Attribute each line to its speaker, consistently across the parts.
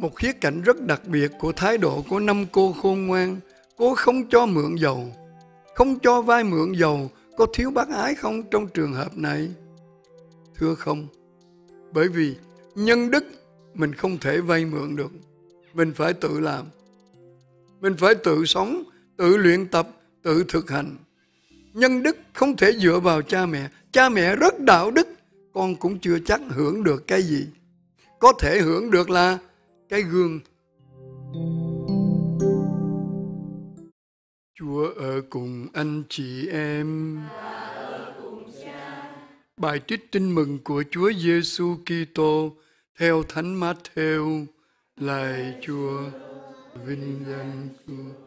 Speaker 1: một khía cạnh rất đặc biệt của thái độ của năm cô khôn ngoan. Cô không cho mượn dầu, không cho vay mượn dầu. Có thiếu bác ái không trong trường hợp này? Thưa không. Bởi vì nhân đức mình không thể vay mượn được. Mình phải tự làm. Mình phải tự sống, tự luyện tập, tự thực hành. Nhân đức không thể dựa vào cha mẹ. Cha mẹ rất đạo đức, con cũng chưa chắc hưởng được cái gì. Có thể hưởng được là cái gương. Chúa ở cùng anh chị em. Bài trích tin mừng của Chúa Giêsu Kitô theo Thánh Matthew. Lạy Chúa, vinh danh Chúa.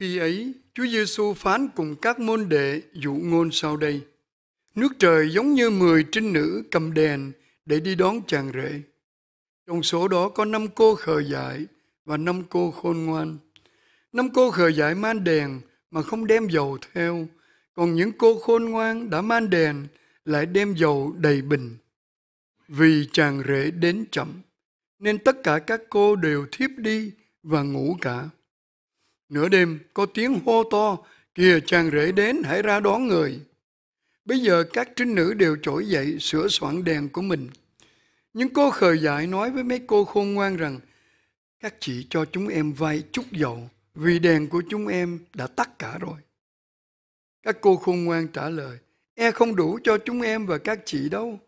Speaker 1: Khi ấy, Chúa Giêsu phán cùng các môn đệ dụ ngôn sau đây. Nước trời giống như mười trinh nữ cầm đèn để đi đón chàng rể. Trong số đó có năm cô khờ dại và năm cô khôn ngoan. Năm cô khờ dại mang đèn mà không đem dầu theo, còn những cô khôn ngoan đã mang đèn lại đem dầu đầy bình. Vì chàng rể đến chậm, nên tất cả các cô đều thiếp đi và ngủ cả. Nửa đêm có tiếng hô to, kìa chàng rể đến, hãy ra đón người. Bây giờ các trinh nữ đều trỗi dậy sửa soạn đèn của mình. Nhưng cô khờ dại nói với mấy cô khôn ngoan rằng, các chị cho chúng em vay chút dầu, vì đèn của chúng em đã tắt cả rồi. Các cô khôn ngoan trả lời, e không đủ cho chúng em và các chị đâu.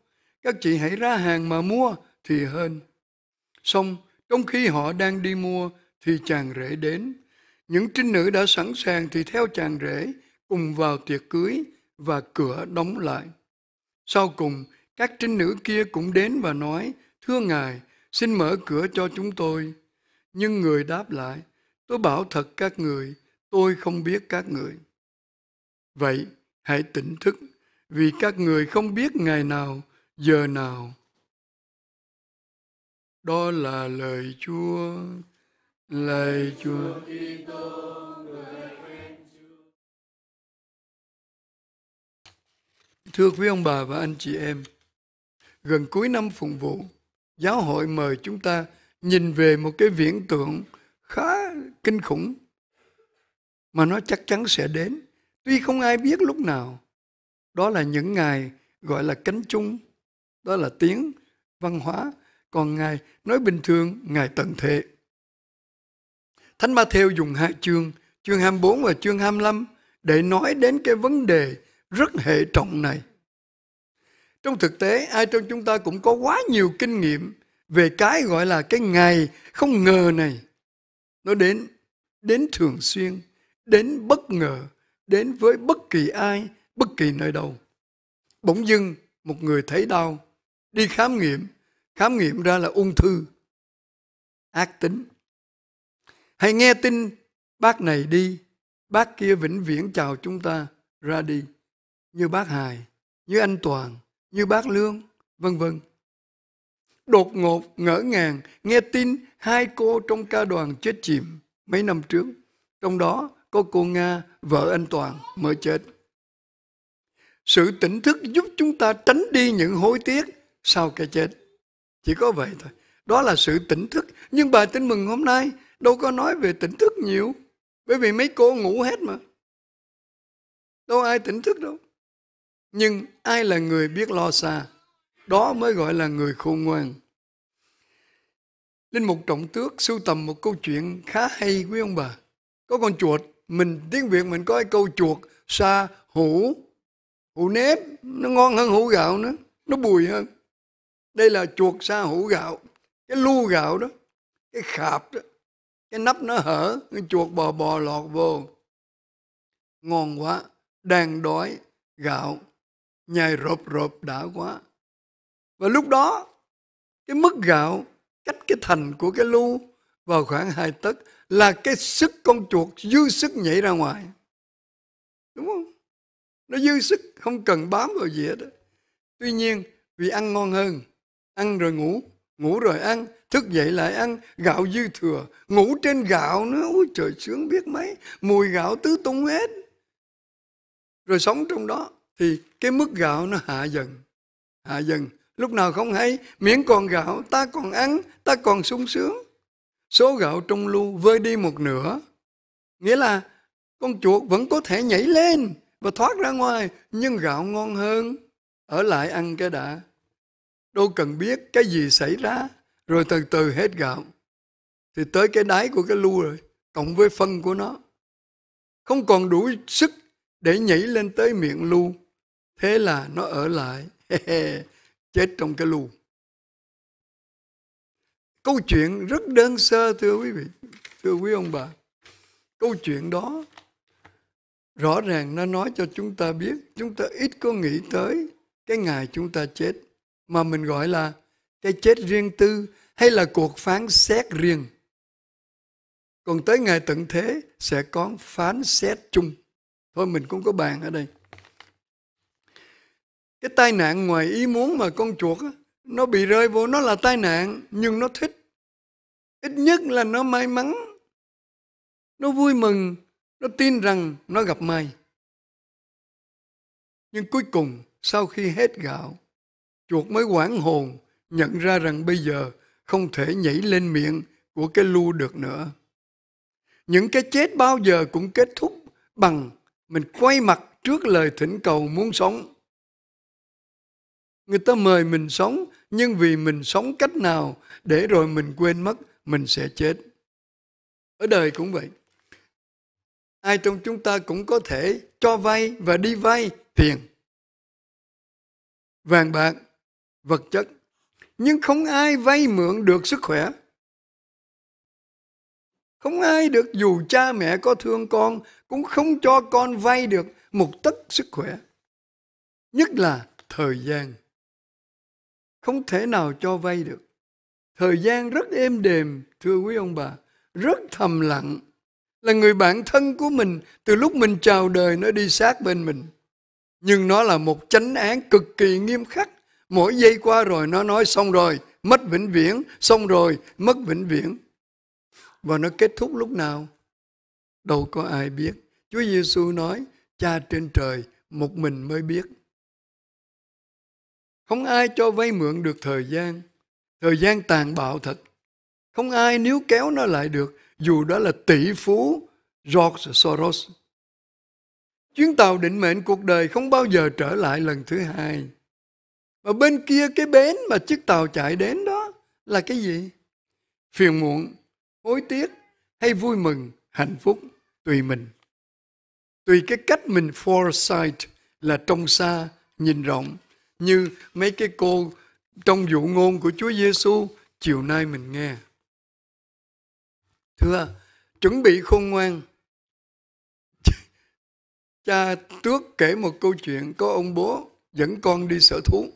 Speaker 1: Các chị hãy ra hàng mà mua thì hơn. Xong, trong khi họ đang đi mua thì chàng rể đến. Những trinh nữ đã sẵn sàng thì theo chàng rể cùng vào tiệc cưới và cửa đóng lại. Sau cùng, các trinh nữ kia cũng đến và nói, Thưa Ngài, xin mở cửa cho chúng tôi. Nhưng người đáp lại, tôi bảo thật các người, tôi không biết các người. Vậy, hãy tỉnh thức, vì các người không biết ngày nào, giờ nào. Đó là lời Chúa, lời Chúa. Thưa quý ông bà và anh chị em, gần cuối năm phụng vụ, giáo hội mời chúng ta nhìn về một cái viễn tượng khá kinh khủng mà nó chắc chắn sẽ đến. Tuy không ai biết lúc nào. Đó là những ngày gọi là cánh chung, đó là tiếng văn hóa. Còn Ngài nói bình thường, Ngài tận thế. Thánh Ma-theo dùng hai chương, chương 24 và chương 25 để nói đến cái vấn đề rất hệ trọng này. Trong thực tế, ai trong chúng ta cũng có quá nhiều kinh nghiệm về cái gọi là cái ngày không ngờ này. Nó đến, đến thường xuyên, đến bất ngờ, đến với bất kỳ ai, bất kỳ nơi đâu. Bỗng dưng, một người thấy đau, đi khám nghiệm, khám nghiệm ra là ung thư, ác tính. Hãy nghe tin bác này đi, bác kia vĩnh viễn chào chúng ta ra đi, như bác Hài, như anh Toàn, như bác Lương, vân vân. Đột ngột, ngỡ ngàng, nghe tin hai cô trong ca đoàn chết chìm mấy năm trước. Trong đó có cô Nga, vợ anh Toàn, mới chết. Sự tỉnh thức giúp chúng ta tránh đi những hối tiếc sau cái chết. Chỉ có vậy thôi. Đó là sự tỉnh thức. Nhưng bài tin mừng hôm nay đâu có nói về tỉnh thức nhiều. Bởi vì mấy cô ngủ hết mà. Đâu ai tỉnh thức đâu. Nhưng ai là người biết lo xa? Đó mới gọi là người khôn ngoan. Linh Mục Trọng Tước sưu tầm một câu chuyện khá hay quý ông bà. Có con chuột, mình tiếng Việt mình có cái câu chuột sa hủ, hủ nếp, nó ngon hơn hủ gạo nữa, nó bùi hơn. Đây là chuột sa hủ gạo, cái lu gạo đó, cái khạp đó, cái nắp nó hở, cái chuột bò bò lọt vô. Ngon quá, đang đói, gạo nhai rộp rộp đã quá. Và lúc đó, cái mức gạo cách cái thành của cái lu vào khoảng hai tấc là cái sức con chuột dư sức nhảy ra ngoài. Đúng không? Nó dư sức, không cần bám vào gì hết. Đó. Tuy nhiên, vì ăn ngon hơn, ăn rồi ngủ, ngủ rồi ăn, thức dậy lại ăn, gạo dư thừa, ngủ trên gạo nữa, ôi trời sướng biết mấy, mùi gạo tứ tung hết. Rồi sống trong đó, thì cái mức gạo nó hạ dần hạ dần Lúc nào không hay, miễn còn gạo, ta còn ăn, ta còn sung sướng. Số gạo trong lu vơi đi một nửa. Nghĩa là con chuột vẫn có thể nhảy lên và thoát ra ngoài, nhưng gạo ngon hơn. Ở lại ăn cái đã. Đâu cần biết cái gì xảy ra, rồi từ từ hết gạo. Thì tới cái đáy của cái lu rồi, cộng với phân của nó. Không còn đủ sức để nhảy lên tới miệng lu. Thế là nó ở lại, chết trong cái lu. Câu chuyện rất đơn sơ thưa quý vị, thưa quý ông bà. Câu chuyện đó rõ ràng nó nói cho chúng ta biết, chúng ta ít có nghĩ tới cái ngày chúng ta chết mà mình gọi là cái chết riêng tư hay là cuộc phán xét riêng. Còn tới ngày tận thế sẽ có phán xét chung. Thôi mình cũng có bàn ở đây. Cái tai nạn ngoài ý muốn mà con chuột nó bị rơi vô nó là tai nạn nhưng nó thích. Ít nhất là nó may mắn. Nó vui mừng, nó tin rằng nó gặp may. Nhưng cuối cùng sau khi hết gạo, chuột mới quảng hồn nhận ra rằng bây giờ không thể nhảy lên miệng của cái lu được nữa. Những cái chết bao giờ cũng kết thúc bằng mình quay mặt trước lời thỉnh cầu muốn sống. Người ta mời mình sống, nhưng vì mình sống cách nào để rồi mình quên mất, mình sẽ chết. Ở đời cũng vậy. Ai trong chúng ta cũng có thể cho vay và đi vay tiền. Vàng bạc, vật chất. Nhưng không ai vay mượn được sức khỏe. Không ai được dù cha mẹ có thương con cũng không cho con vay được một tấc sức khỏe. Nhất là thời gian. Không thể nào cho vay được. Thời gian rất êm đềm, thưa quý ông bà, rất thầm lặng. Là người bạn thân của mình, từ lúc mình chào đời nó đi sát bên mình. Nhưng nó là một chánh án cực kỳ nghiêm khắc. Mỗi giây qua rồi nó nói xong rồi, mất vĩnh viễn, xong rồi, mất vĩnh viễn. Và nó kết thúc lúc nào? Đâu có ai biết. Chúa Giêsu nói, cha trên trời, một mình mới biết. Không ai cho vay mượn được thời gian. Thời gian tàn bạo thật. Không ai níu kéo nó lại được, dù đó là tỷ phú George Soros. Chuyến tàu định mệnh cuộc đời không bao giờ trở lại lần thứ hai. Và bên kia cái bến mà chiếc tàu chạy đến đó là cái gì? Phiền muộn, hối tiếc hay vui mừng, hạnh phúc, tùy mình. Tùy cái cách mình foresight là trông xa, nhìn rộng. Như mấy cái cô trong dụ ngôn của Chúa Giêsu chiều nay mình nghe. Thưa, chuẩn bị khôn ngoan. Cha trước kể một câu chuyện có ông bố dẫn con đi sở thú.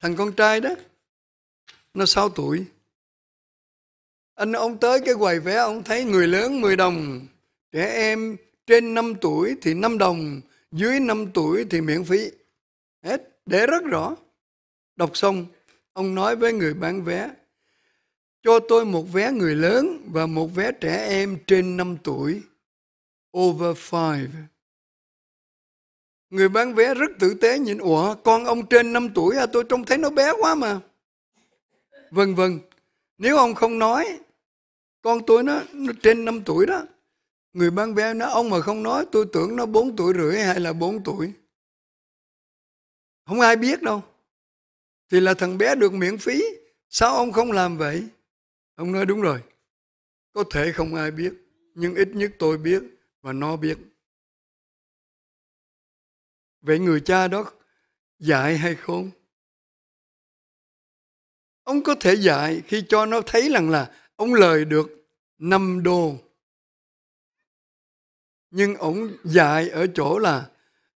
Speaker 1: Thằng con trai đó, nó 6 tuổi. Anh ông tới cái quầy vé, ông thấy người lớn 10 đồng, trẻ em trên 5 tuổi thì 5 đồng, dưới 5 tuổi thì miễn phí. Để rất rõ. Đọc xong, ông nói với người bán vé, cho tôi một vé người lớn và một vé trẻ em trên 5 tuổi. Over 5. Người bán vé rất tử tế nhìn, ủa con ông trên 5 tuổi à tôi trông thấy nó bé quá mà. Vân vân. Nếu ông không nói, con tôi nó, nó trên 5 tuổi đó. Người bán vé nó ông mà không nói tôi tưởng nó 4 tuổi rưỡi hay là 4 tuổi. Không ai biết đâu. Thì là thằng bé được miễn phí. Sao ông không làm vậy? Ông nói đúng rồi. Có thể không ai biết. Nhưng ít nhất tôi biết và nó biết. Vậy người cha đó dạy hay không? Ông có thể dạy khi cho nó thấy rằng là ông lời được 5 đô. Nhưng ông dạy ở chỗ là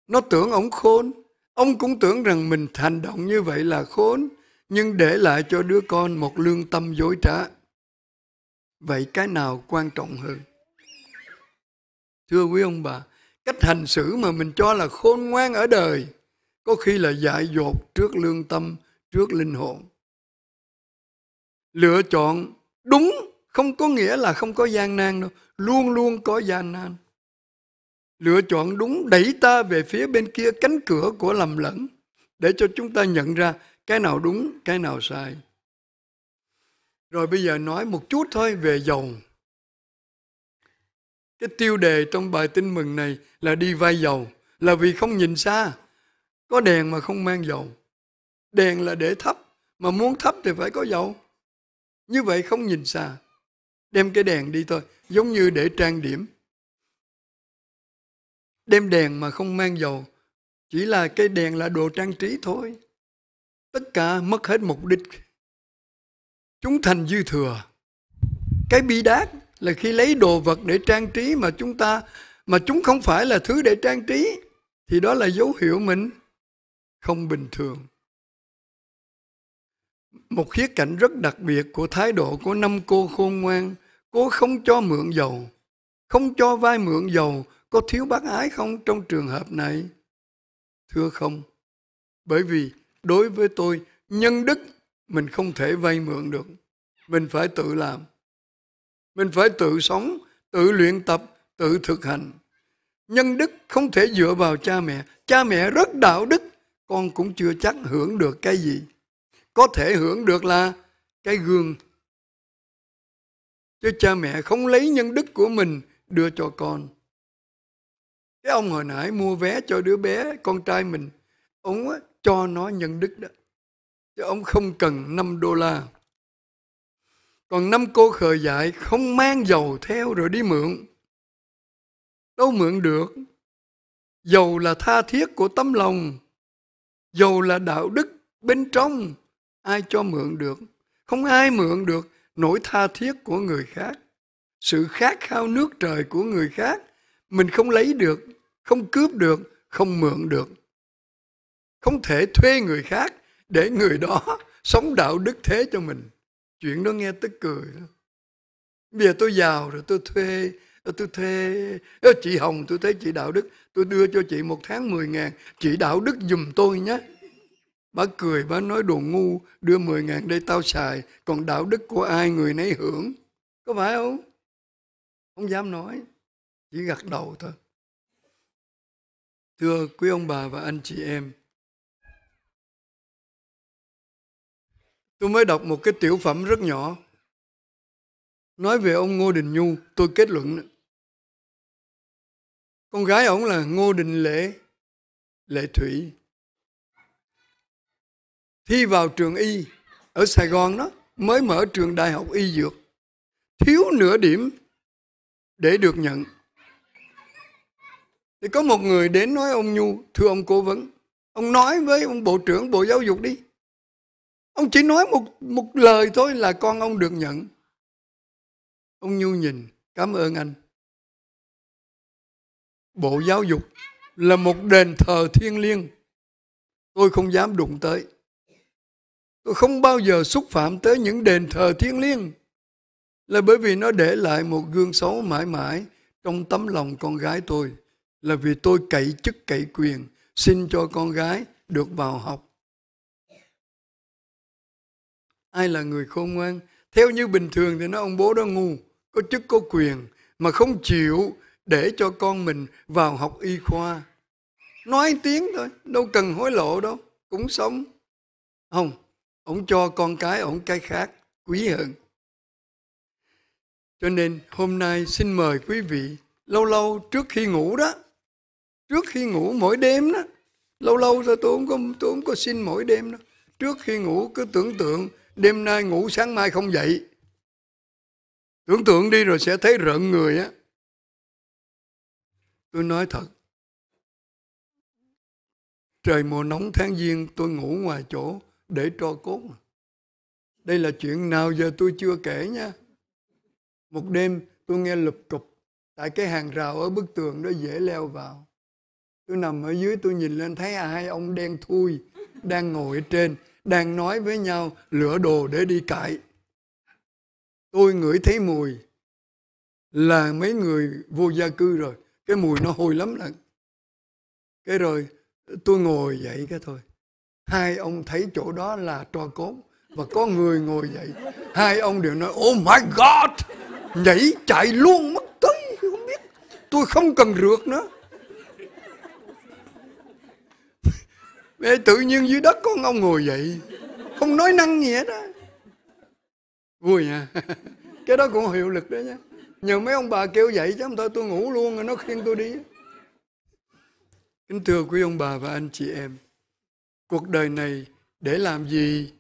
Speaker 1: nó tưởng ông khôn. Ông cũng tưởng rằng mình hành động như vậy là khốn, nhưng để lại cho đứa con một lương tâm dối trá. Vậy cái nào quan trọng hơn? Thưa quý ông bà, cách hành xử mà mình cho là khôn ngoan ở đời, có khi là dại dột trước lương tâm, trước linh hồn. Lựa chọn đúng không có nghĩa là không có gian nan đâu, luôn luôn có gian nan. Lựa chọn đúng đẩy ta về phía bên kia cánh cửa của lầm lẫn, để cho chúng ta nhận ra cái nào đúng, cái nào sai. Rồi bây giờ nói một chút thôi về dầu. Cái tiêu đề trong bài tin mừng này là đi vai dầu, là vì không nhìn xa. Có đèn mà không mang dầu. Đèn là để thắp, mà muốn thắp thì phải có dầu. Như vậy không nhìn xa. Đem cái đèn đi thôi, giống như để trang điểm đem đèn mà không mang dầu, chỉ là cái đèn là đồ trang trí thôi. Tất cả mất hết mục đích. Chúng thành dư thừa. Cái bi đát là khi lấy đồ vật để trang trí mà chúng ta, mà chúng không phải là thứ để trang trí, thì đó là dấu hiệu mình không bình thường. Một khía cạnh rất đặc biệt của thái độ của năm cô khôn ngoan, cô không cho mượn dầu, không cho vai mượn dầu có thiếu bác ái không trong trường hợp này? Thưa không. Bởi vì đối với tôi, nhân đức mình không thể vay mượn được. Mình phải tự làm. Mình phải tự sống, tự luyện tập, tự thực hành. Nhân đức không thể dựa vào cha mẹ. Cha mẹ rất đạo đức, con cũng chưa chắc hưởng được cái gì. Có thể hưởng được là cái gương. Chứ cha mẹ không lấy nhân đức của mình đưa cho con cái ông hồi nãy mua vé cho đứa bé, con trai mình, ông á, cho nó nhân đức đó. Chứ ông không cần 5 đô la. Còn năm cô khờ dại không mang dầu theo rồi đi mượn. Đâu mượn được. Dầu là tha thiết của tấm lòng. Dầu là đạo đức bên trong. Ai cho mượn được? Không ai mượn được nỗi tha thiết của người khác. Sự khát khao nước trời của người khác, mình không lấy được không cướp được, không mượn được. Không thể thuê người khác để người đó sống đạo đức thế cho mình. Chuyện đó nghe tức cười đó. bây giờ tôi giàu rồi, tôi thuê tôi thuê chị Hồng, tôi thấy chị đạo đức. Tôi đưa cho chị một tháng 10 ngàn. Chị đạo đức dùm tôi nhé. Bà cười, bà nói đồ ngu, đưa 10 ngàn đây tao xài. Còn đạo đức của ai người nấy hưởng. Có phải không? Không dám nói. Chỉ gật đầu thôi thưa quý ông bà và anh chị em, tôi mới đọc một cái tiểu phẩm rất nhỏ. Nói về ông ngô đình nhu, tôi kết luận. Con gái ổng là ngô đình lễ, lệ thủy. Thi vào trường y ở sài gòn đó, mới mở trường đại học y dược. Thiếu nửa điểm để được nhận thì có một người đến nói ông nhu, thưa ông cố vấn, ông nói với ông bộ trưởng bộ giáo dục đi. Ông chỉ nói một một lời thôi là con ông được nhận. Ông nhu nhìn, cảm ơn anh. Bộ giáo dục là một đền thờ thiêng liêng. Tôi không dám đụng tới. Tôi không bao giờ xúc phạm tới những đền thờ thiêng liêng. Là bởi vì nó để lại một gương xấu mãi mãi trong tấm lòng con gái tôi là vì tôi cậy chức cậy quyền xin cho con gái được vào học. Ai là người khôn ngoan? Theo như bình thường thì nói ông bố đó ngu, có chức có quyền mà không chịu để cho con mình vào học y khoa. Nói tiếng thôi, đâu cần hối lộ đâu, cũng sống. Không, ông cho con cái ông cái khác, quý hơn. Cho nên hôm nay xin mời quý vị, lâu lâu trước khi ngủ đó trước khi ngủ mỗi đêm đó, lâu lâu rồi tôi không có tôi không có xin mỗi đêm đó trước khi ngủ cứ tưởng tượng, đêm nay ngủ sáng mai không dậy. Tưởng tượng đi rồi sẽ thấy rợn người á. Tôi nói thật. Trời mùa nóng tháng giêng, tôi ngủ ngoài chỗ để cho cốt đây là chuyện nào giờ tôi chưa kể nha. Một đêm tôi nghe lụp cục tại cái hàng rào ở bức tường đó dễ leo vào tôi nằm ở dưới, tôi nhìn lên thấy hai ông đen thui, đang ngồi ở trên, đang nói với nhau, lửa đồ để đi cãi tôi ngửi thấy mùi là mấy người vô gia cư rồi. Cái mùi nó hôi lắm lận cái rồi tôi ngồi dậy cái thôi. Hai ông thấy chỗ đó là tro cốt và có người ngồi dậy. Hai ông đều nói oh my god, nhảy chạy luôn mất tới không biết. Tôi không cần rượt nữa. Ê, tự nhiên dưới đất có ông ngồi dậy không nói năng gì hết á vui nha à. cái đó cũng hiệu lực đó nha. Nhờ mấy ông bà kêu dậy chứ không thôi tôi ngủ luôn rồi nó khiêng tôi đi. Kính thưa quý ông bà và anh chị em cuộc đời này để làm gì?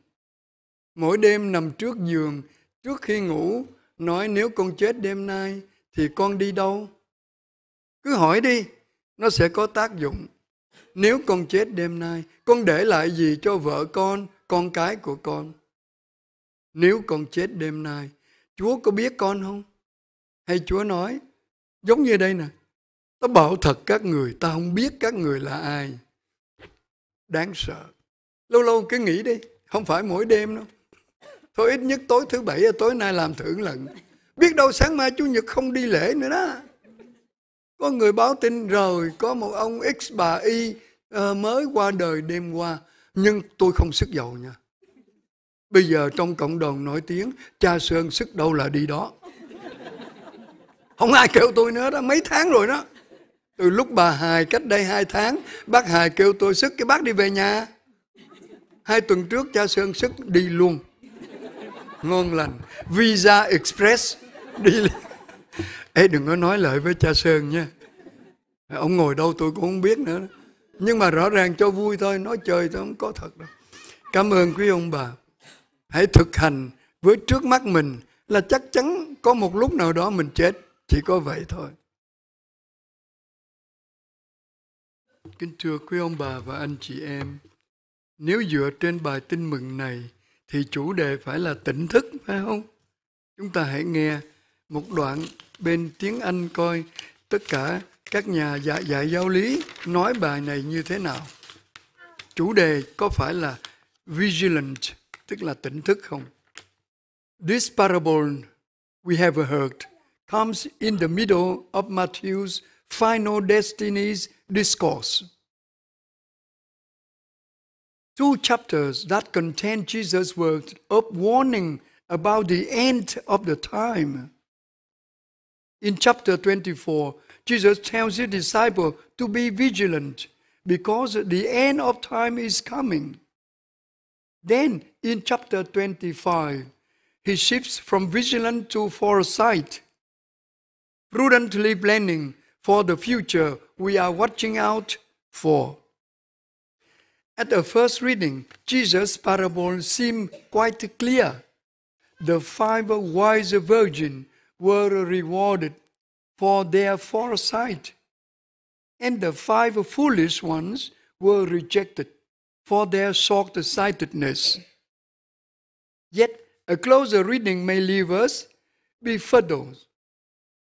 Speaker 1: Mỗi đêm nằm trước giường trước khi ngủ nói nếu con chết đêm nay thì con đi đâu? Cứ hỏi đi nó sẽ có tác dụng nếu con chết đêm nay, con để lại gì cho vợ con con cái của con? Nếu con chết đêm nay, chúa có biết con không? Hay chúa nói, giống như đây nè ta bảo thật các người ta không biết các người là ai. Đáng sợ. Lâu lâu cứ nghĩ đi, không phải mỗi đêm đâu. Thôi ít nhất tối thứ bảy, tối nay làm thử lần biết đâu sáng mai chủ nhật không đi lễ nữa đó. Có người báo tin rồi, có một ông x bà y Ờ, mới qua đời đêm qua, nhưng tôi không sức giàu nha. Bây giờ trong cộng đồng nổi tiếng, cha sơn sức đâu là đi đó. Không ai kêu tôi nữa đó, mấy tháng rồi đó. Từ lúc bà hài cách đây hai tháng, bác hài kêu tôi sức, cái bác đi về nhà. Hai tuần trước, cha sơn sức đi luôn. Ngon lành. Visa express đi Ê, đừng có nói lời với cha Sơn nha. Ông ngồi đâu tôi cũng không biết nữa. Nhưng mà rõ ràng cho vui thôi, Nói chơi tôi không có thật đâu. Cảm ơn quý ông bà. Hãy thực hành với trước mắt mình Là chắc chắn có một lúc nào đó mình chết, Chỉ có vậy thôi. Kính thưa quý ông bà và anh chị em, Nếu dựa trên bài tin mừng này Thì chủ đề phải là tỉnh thức, phải không? Chúng ta hãy nghe một đoạn bên tiếng Anh coi tất cả các nhà dạy, dạy giáo lý nói bài này như thế nào. Chủ đề có phải là vigilant, tức là tỉnh thức không? This parable we have heard comes in the middle of Matthew's final destinies discourse. Two chapters that contain Jesus' words of warning about the end of the time. In chapter 24, Jesus tells his disciples to be vigilant because the end of time is coming. Then in chapter 25, he shifts from vigilant to foresight, prudently planning for the future we are watching out for. At the first reading, Jesus' parable seemed quite clear. The five wise virgins were rewarded for their foresight, and the five foolish ones were rejected for their short sightedness. Yet a closer reading may leave us befuddled.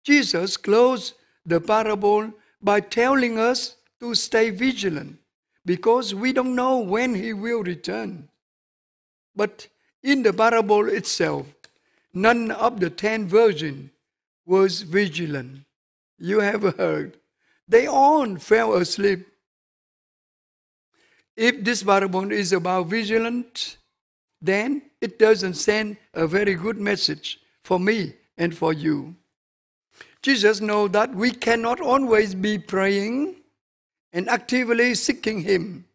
Speaker 1: Jesus closed the parable by telling us to stay vigilant because we don't know when he will return. But in the parable itself, none of the ten virgins was vigilant. You have heard. They all fell asleep. If this parable is about vigilance, then it doesn't send a very good message for me and for you. Jesus knows that we cannot always be praying and actively seeking Him.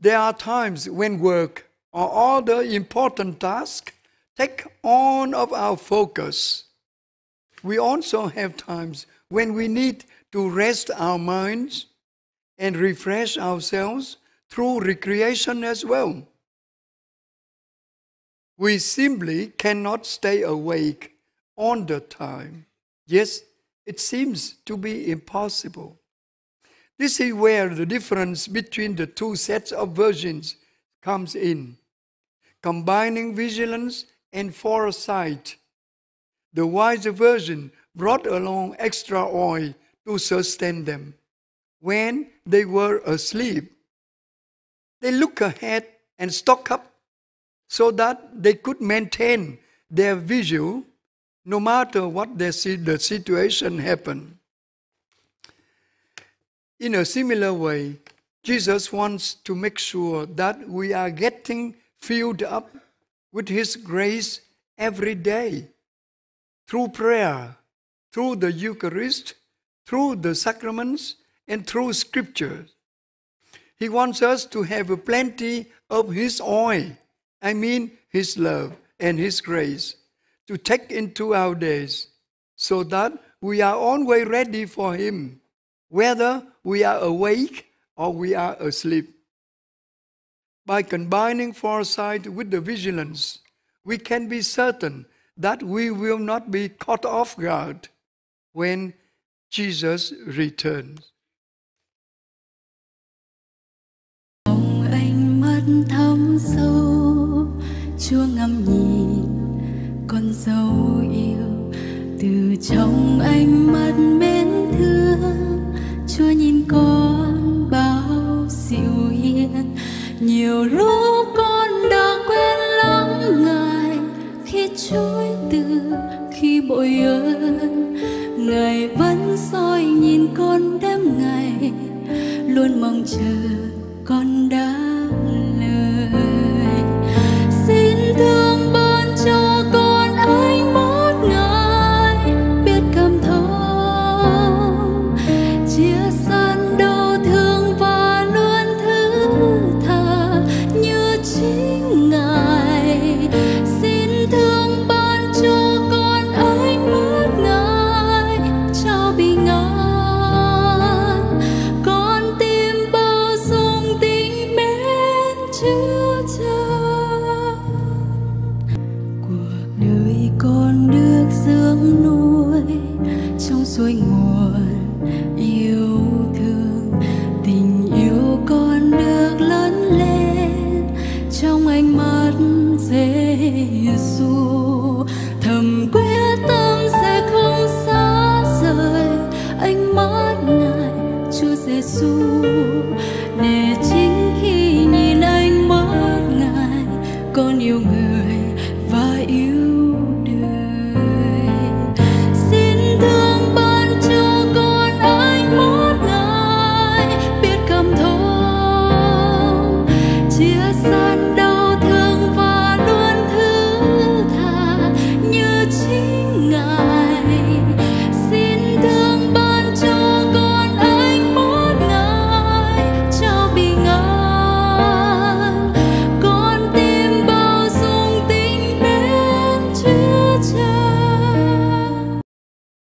Speaker 1: There are times when work or other important tasks take all of our focus. We also have times when we need to rest our minds and refresh ourselves through recreation as well. We simply cannot stay awake all the time. Yes, it seems to be impossible. This is where the difference between the two sets of versions comes in. Combining vigilance and foresight. The wise version brought along extra oil to sustain them when they were asleep. They look ahead and stock up so that they could maintain their vigil no matter what the situation happened. In a similar way, Jesus wants to make sure that we are getting filled up with His grace every day through prayer, through the Eucharist, through the sacraments, and through scriptures. He wants us to have plenty of His oil, I mean His love and His grace, to take into our days, so that we are always ready for Him, whether we are awake or we are asleep. By combining foresight with the vigilance, we can be certain that we will not be caught off guard when Jesus returns.
Speaker 2: Lòng anh mắt thắm sâu, Chúa ngắm nhìn con dấu yêu Từ trong ánh mắt mến thương, Chúa nhìn con bao dịu hiền Nhiều lúc khi bội ơn Ngài vẫn soi nhìn con đêm ngày, Luôn mong chờ con đã Jesús.